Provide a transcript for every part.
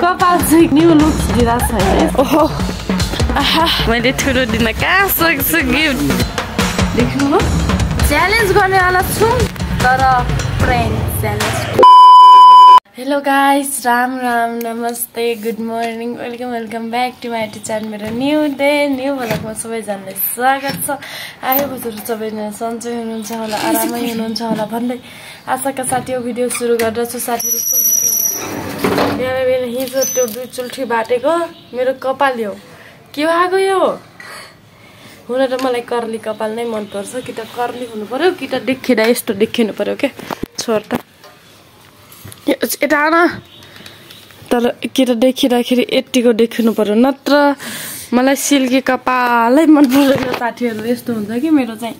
कपाल चाहिँ new looks दिइरहेको छ होइन ओहो आहा मैले ठुलो दिन कहाँ सक्छु गिफ्ट देख्नुभयो च्यालेन्ज गर्नेवाला छु तर friend challenge hello guys Ram Ram नमस्ते good morning welcome welcome back to my channel मेरो न्यू डे न्यू भलकमा सबैजनालाई स्वागत छ। आयो हजुर सबैजना सन्चै हुनुहुन्छ होला आरामै हुनुहुन्छ होला भन्दै आशाका साथी भिडियो सुरु गर्दछु। साथीहरू मेरो हिजो त्यो दुई चुल्ठी बाटेको मेरो कपाल यो। के भएको यो? हुन त मलाई कर्ली कपाल नै मनपर्छ कि त कर्ली हुनु पर्यो कि त देखिँदा यस्तो देखिनु पर्यो क्या? छोड त। यता आउन। तर कि त देखिँदाखेरि यतिको देखिनु पर्यो? नत्र मलाई सिल्की कपालै मन पर्दैन साथीहरू यस्तो हुन्छ कि मेरो चाहिँ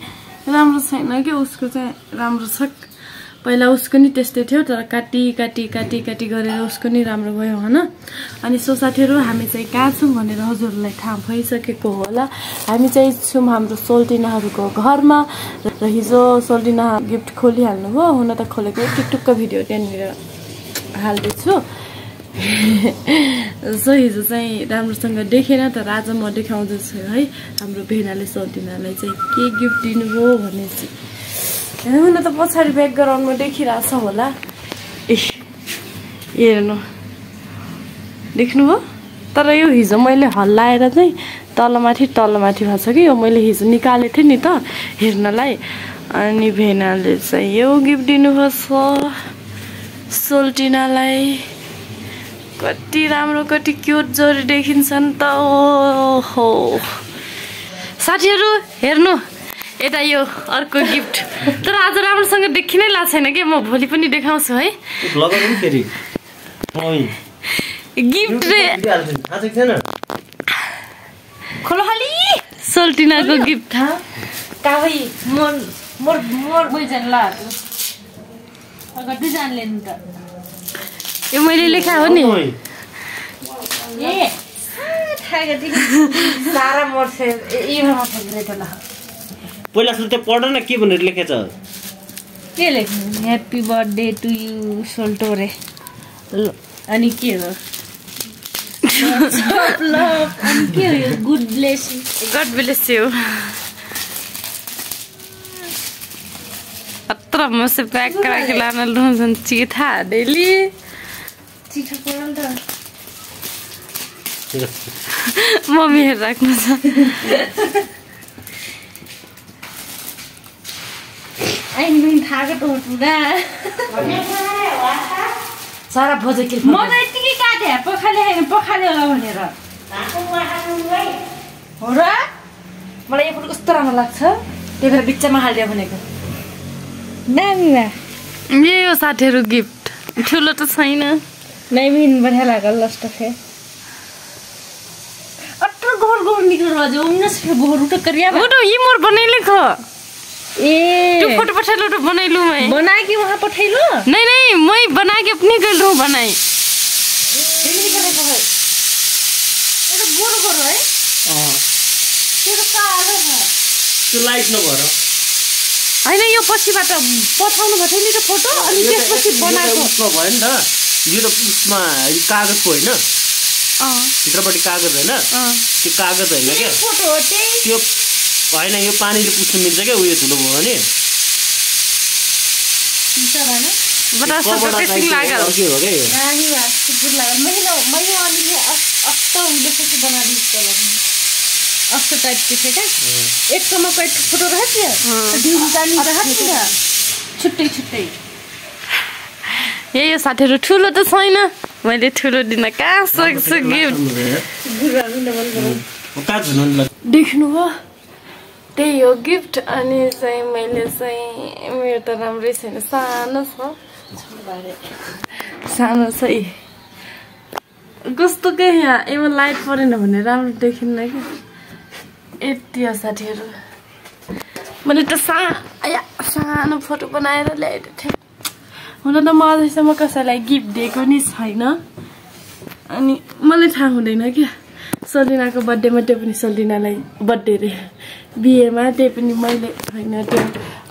राम्रो छैन कि उसको चाहिँ राम्रो छ? पहिला उसको नि त्यस्तै थियो तर काटी काटी काटी काटी गरेर उसको नि राम्रो भयो होइन? अनि सो साथीहरू हामी चाहिँ कहाँ छौँ भनेर हजुरहरूलाई थाहा भइसकेको होला। हामी चाहिँ छौँ हाम्रो सोल्टिनाहरूको घरमा। र हिजो सोल्टिना गिफ्ट खोलिहाल्नु भयो हुन त खोलेको टिकटुक्क भिडियो त्यहाँनिर हाल्दैछु। सो हिजो चाहिँ राम्रोसँग देखेन तर आज म देखाउँदैछु है हाम्रो भेनाले सोल्टिनालाई चाहिँ के गिफ्ट दिनुभयो भनेपछि। हुन त पछाडि ब्याकग्राउन्डमा देखिरहेछ होला। ए हेर्नु। देख्नुभयो? तर यो हिजो मैले हल्लाएर चाहिँ तलमाथि तलमाथि भएको छ कि? यो मैले हिजो निकालेको थिएँ नि त हेर्नलाई। अनि भेनाले चाहिँ यो गिफ्ट दिनुभएको छ सोल्टिनालाई। कति राम्रो कति क्युट जोडी देखिन्छ नि त। ओहो। साथीहरू हेर्नु। यता यो अर्को गिफ्ट। तर आज राम्रोसँग देखि नै लाग्छ छैन कि? म भोलि पनि देखाउँछु है। गिफ्ट सोल्टिनाको गिफ्ट। यो मैले लेखा हो नि। सारा मर्छ पहिला सुरु त्यहाँ पढ न के भनेर लेखेछ? के लेख्नु? ह्याप्पी बर्थडे टु यु सोल्टोरे अनि के हो? अनि के हो यो? Good blessing god bless you अत्र मुझसे पैक करा के लाना लूँ चीथा डेली। चिठो त। मम्मी राख्नु छ आइन पनि खाएको त हो पुरा सारा बजे के म त यत्तिकै काटेँ पखाले होइन पखाले होला भनेर। हो र? मलाई यो फुल कस्तो राम्रो लाग्छ? त्यही भएर बिचमा हालिदियो भनेको। दामीमा यही हो साथीहरू गिफ्ट। ठुलो त छैन। नहीं भी बढ़िया लगा लास्ट है अट्टर गोर गोर निकल रहा जो उन्हें से गोर उठ करिया तो ये मोर बनैले ख। ए। फोटो पठाइलो मैं बना के वहाँ पठाइलो? नहीं नहीं मैं बना के अपनी रहूं है। होइन यो पछिबाट पठाउनु भएको थियो नि त फोटो अनि त्यसपछि बनाएको। भयो नि त। यो त उसमा यो कागजको होइन। अँ, भित्रपट्टि कागज होइन। अँ। त्यो कागज होइन क्या। फोटो हो त्यही। त्यो होइन यो पानीले पुस्नु मिल्छ क्या उयो ठुलो भयो भने। टाइपको क्या छुट्टै छुट्टै। यही हो साथीहरू ठुलो त छैन। मैले ठुलो दिन कहाँ सक्छु गिफ्ट? कागज हुनु नि ल देख्नुभयो त्यही हो गिफ्ट अनि चाहिँ मैले चाहिँ मेरो त राम्रै छैन सानो छ सानो छ है कस्तो के यहाँ एमा लाइट परेन भने राम्रो देखिन्न कि यति हो साथीहरू मैले त सा सानो फोटो बनाएर ल्याएको थिएँ हुन त म अझैसम्म कसैलाई गिफ्ट दिएको नि छैन अनि मलाई थाहा हुँदैन क्या सलिनाको बर्थडेमा त्यो पनि सलिनालाई बर्थडे रे। बिहेमा त्यही पनि मैले होइन त्यो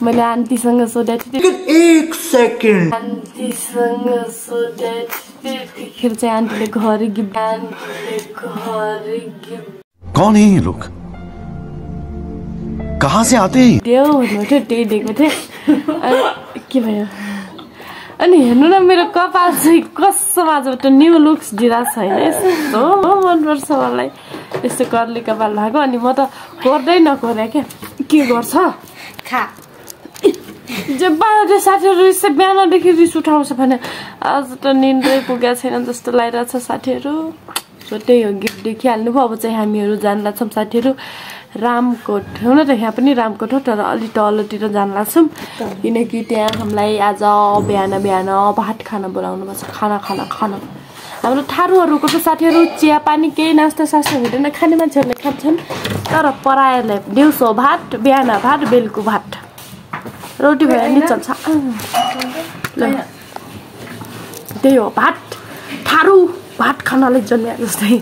मैले आन्टीसँग सोधेको थिएँ। एक सेकेन्ड आन्टीसँग सोधेको त्यतिखेर चाहिँ आन्टीले घरि गिफ्ट आन्टीले घरि गिफ्ट कौन है ये लोग? कहाँ से आते हैं देऊ भन्नु थियो त्यही दिएको थिएँ। अनि के भयो? अनि हेर्नु न मेरो कपाल चाहिँ कस्तो आजबाट न्यु लुक्स दिइरहेको छ होइन यस्तो मनपर्छ मलाई। यस्तो कर्ली कपाल भएको अनि म त गर्दै नगरे क्या। के गर्छ? खा। जब बाह्र साथीहरू यस्तो बिहानदेखि रिस उठाउँछ भने आज त निन्द्रै पुगेको छैन जस्तो लागिरहेछ साथीहरू। सो त्यही हो गिफ्ट देखिहाल्नु भयो। अब चाहिँ हामीहरू जान लाग्छौँ साथीहरू। रामकोट हुन त यहाँ पनि रामकोट हो तर अलिक तलतिर जान लाग्छौँ किनकि त्यहाँ हामीलाई आज बिहान बिहान भात खाना बोलाउनु पर्छ खाना खाना खाना। हाम्रो थारूहरूको त साथीहरू चिया पानी केही नास्ता सास्ता हुँदैन। खाने मान्छेहरूले खान्छन्। तर परायहरूलाई दिउँसो भात बिहान भात बेलुको भात। रोटी भयो नि चल्छ त्यही हो भात थारू। भात खानाले जन्मिया जस्तै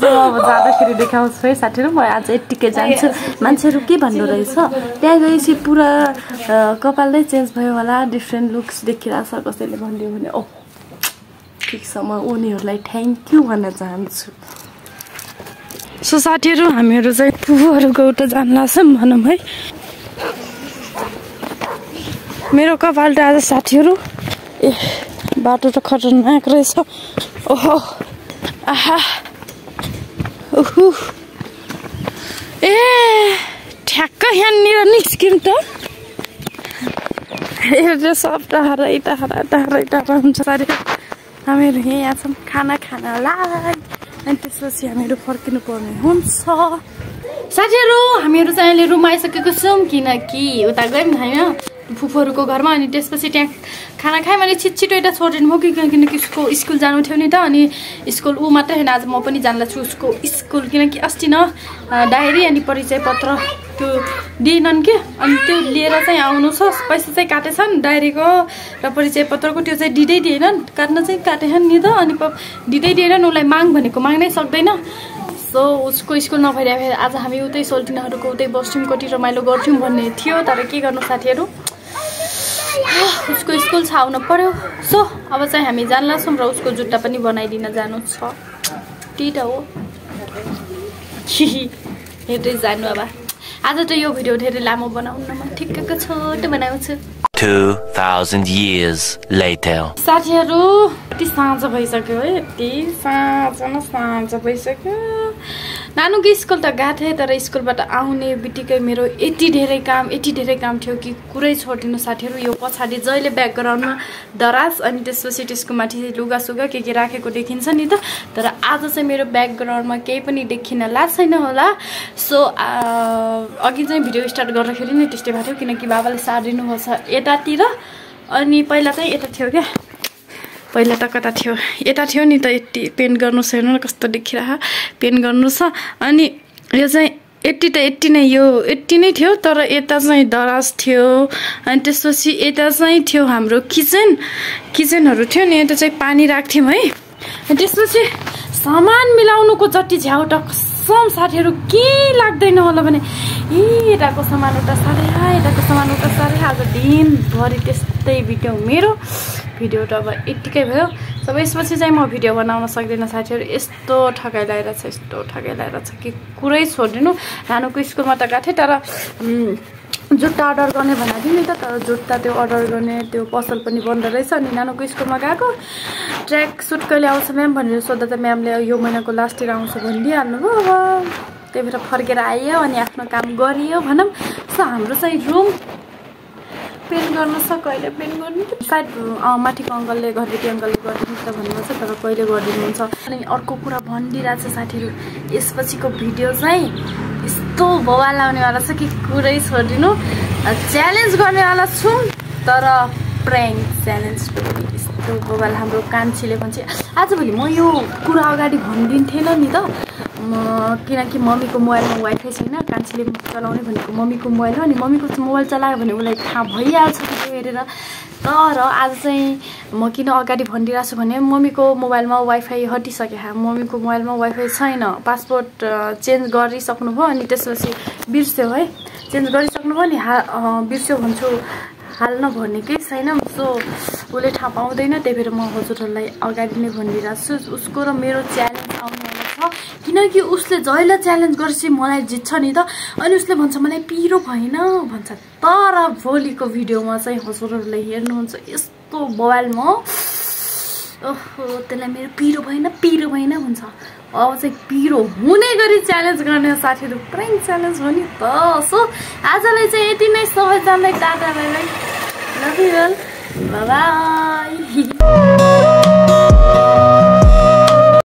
सो अब जाँदाखेरि देखाउँछु है साथीहरू म आज यत्तिकै जान्छु। मान्छेहरू के भन्नु रहेछ? त्यहाँ गएपछि पुरा कपाल नै चेन्ज भयो होला डिफ्रेन्ट लुक्स देखिरहेको छ कसैले भनिदियो भने। ओ ठिक छ म उनीहरूलाई थ्याङ्क यू भन्न चाहन्छु। सो साथीहरू हामीहरू चाहिँ पुवहरूको उता जान लाग्छौँ भनौँ है। मेरो कपाल त आज साथीहरू ए बाटो त खतरनाक रहेछ। ओहो आहा उहु ए ठ्याक्क यहाँनिर निस्क्यौँ त यो सब टाढै टाढा टाढै टाढा हुन्छ अरे हामीहरू यहाँ छौँ खाना खानलाई अनि त्यसपछि हामीहरू फर्किनु पर्ने हुन्छ साथीहरू हामीहरू चाहिँ अहिले रुम आइसकेको छौँ किनकि उता गयौँ होइन फुपूहरूको घरमा अनि त्यसपछि त्यहाँ खाना खाएँ मैले छिट छिटो एउटा छोडिदिनु भयो कि किनकि उसको स्कुल जानु थियो नि त अनि स्कुल ऊ मात्रै होइन आज म पनि जान लाग्छु उसको स्कुल किनकि अस्ति न डायरी अनि परिचय पत्र त्यो दिएनन् कि? अनि त्यो लिएर चाहिँ आउनु छ पैसा चाहिँ काटेछन् डायरीको र परिचय पत्रको त्यो चाहिँ दिँदै दिएनन् काट्न चाहिँ काटेछन् नि त अनि दिँदै दिएनन् उसलाई माग भनेको माग्नै सक्दैन। सो उसको स्कुल नभइरहेको आज हामी उतै सोल्टिनाहरूको उतै बस्थ्यौँ कति रमाइलो गर्थ्यौँ भन्ने थियो तर के गर्नु साथीहरू? उसको स्कुल छ आउनु पर्यो। सो अब चाहिँ हामी जान लाग्छौँ र उसको जुत्ता पनि बनाइदिन जानु छ। त्यही त हो। हेर्दै जानु अब। आज त यो भिडियो धेरै लामो बनाउन म ठिक्कको छोटो बनाउँछु। 2,000 years later. साथीहरू यति साँझ भइसक्यो है। यति साँझ न साँझ भइसक्यो। नानुको स्कुल त गएको थिएँ तर स्कुलबाट आउने बित्तिकै मेरो यति धेरै काम यति धेरै काम थियो कि कुरै छोडिदिनु साथीहरू। यो पछाडि जहिले ब्याकग्राउन्डमा दराज अनि त्यसपछि त्यसको माथि लुगासुगा के के राखेको देखिन्छ नि त। तर आज चाहिँ मेरो ब्याकग्राउन्डमा केही पनि देखिन लाग्छ छैन होला सो अघि चाहिँ भिडियो स्टार्ट गर्दाखेरि नै त्यस्तै भएको थियो किनकि बाबाले सारिदिनु भएको छ यतातिर। अनि पहिला चाहिँ यता थियो क्या। पहिला त कता थियो? यता थियो नि त यति पेन्ट गर्नु छ हेर्नु न कस्तो देखिरह पेन्ट गर्नु छ। अनि यो चाहिँ यति त यति नै यो यति नै थियो तर यता चाहिँ दराज थियो। अनि त्यसपछि यता चाहिँ थियो हाम्रो किचन। किचनहरू थियो नि यता चाहिँ पानी राख्थ्यौँ है। त्यसपछि सामान मिलाउनुको जति झ्याउट कसम साथीहरू के लाग्दैन होला भने ए यताको सामान उता सारे यताको सामान उता सारे आज दिनभरि त्यस्तै भिडियो मेरो। भिडियो त अब यत्तिकै भयो। सब यसपछि चाहिँ म भिडियो बनाउन सक्दिनँ साथीहरू। यस्तो ठगाइ लगाइरहेछ यस्तो ठगाइ लगाइरहेछ कि कुरै छोडिदिनु। नानुको स्कुलमा त गएको थिएँ तर जुत्ता अर्डर गर्ने भनेको थिएँ नि त तर जुत्ता त्यो अर्डर गर्ने त्यो पसल पनि बन्द रहेछ। अनि नानुको स्कुलमा गएको। ट्र्याक सुट कहिले आउँछ म्याम भनेर सोद्धा त म्यामले यो महिनाको लास्टतिर आउँछ भनिदिइहाल्नु भयो अब त्यही भएर फर्केर आयो अनि आफ्नो काम गरियो भनौँ। सो हाम्रो चाहिँ रुम पेन्ट गर्नु छ कहिले पेन्ट गर्नु सायद माथिको अङ्कलले घरदेखि अङ्कलले गरिदिनुहुन्छ भन्नुभएको छ तर कहिले गरिदिनुहुन्छ? अनि अर्को कुरा भनिदिइरहेको छ साथीहरू यसपछिको भिडियो चाहिँ यस्तो बवाल आउनेवाला छ कि कुरै छोडिदिनु। च्यालेन्ज गर्नेवाला छु तर प्र्याङ्क च्यालेन्ज यस्तो बवाल हाम्रो कान्छीले भन्छ। आजभोलि म यो कुरा अगाडि भनिदिन्थेन नि त। म किनकि मम्मीको मोबाइलमा वाइफाई छैन कान्छीले चलाउने भनेको मम्मीको मोबाइल हो अनि मम्मीको मोबाइल चलायो भने उसलाई थाहा भइहाल्छ त्यो हेरेर। तर आज चाहिँ म किन अगाडि भनिदिइरहेको छु भने मम्मीको मोबाइलमा वाइफाई हटिसक्यो मम्मीको मोबाइलमा वाइफाई छैन। पासपोर्ट चेन्ज गरिसक्नुभयो अनि त्यसपछि बिर्स्यो है। चेन्ज गरिसक्नुभयो नि हा बिर्स्यो भन्छु हाल्न भनेकै छैन। सो उसले थाहा पाउँदैन। त्यही भएर म हजुरहरूलाई अगाडि नै भनिदिइरहेको छु उसको र मेरो च्यालेन्ज आउनेवाला छ किनकि उसले जहिले च्यालेन्ज गरेपछि मलाई जित्छ नि त। अनि उसले भन्छ मलाई पिरो भएन भन्छ। तर भोलिको भिडियोमा चाहिँ हजुरहरूले हेर्नुहुन्छ यस्तो मोबाइलमा ओहो त्यसलाई मेरो पिरो भएन पिरो भएन भन्छ। अब चाहिँ पिरो हुने गरी च्यालेन्ज गर्ने साथीहरू प्राङ्क च्यालेन्ज हो नि त। सो आजलाई चाहिँ यति नै। सबैजनालाई tata bye bye love you bye